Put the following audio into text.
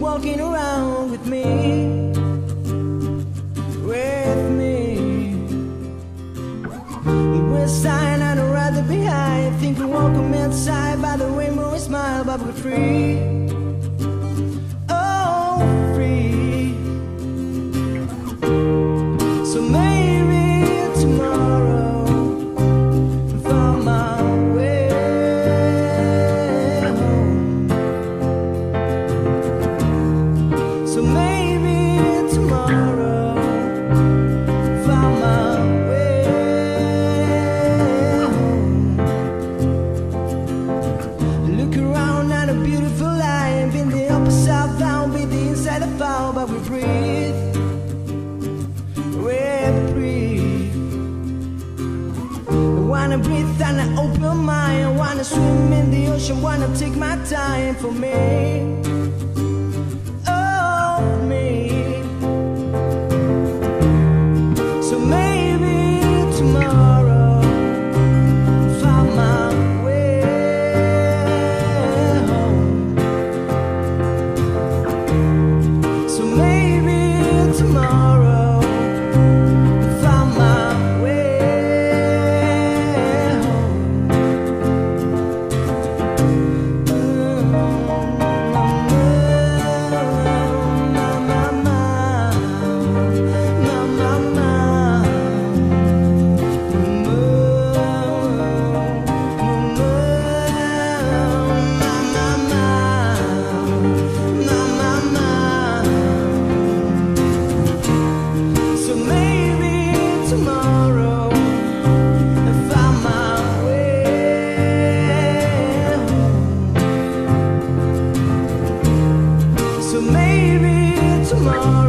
walking around with me. With me. Side, I'd rather be high. Think we walk on outside by the rainbow and smile, but we're free. Of we breathe. We breathe. I wanna breathe and I open mind. I wanna swim in the ocean, wanna take my time for me. Tomorrow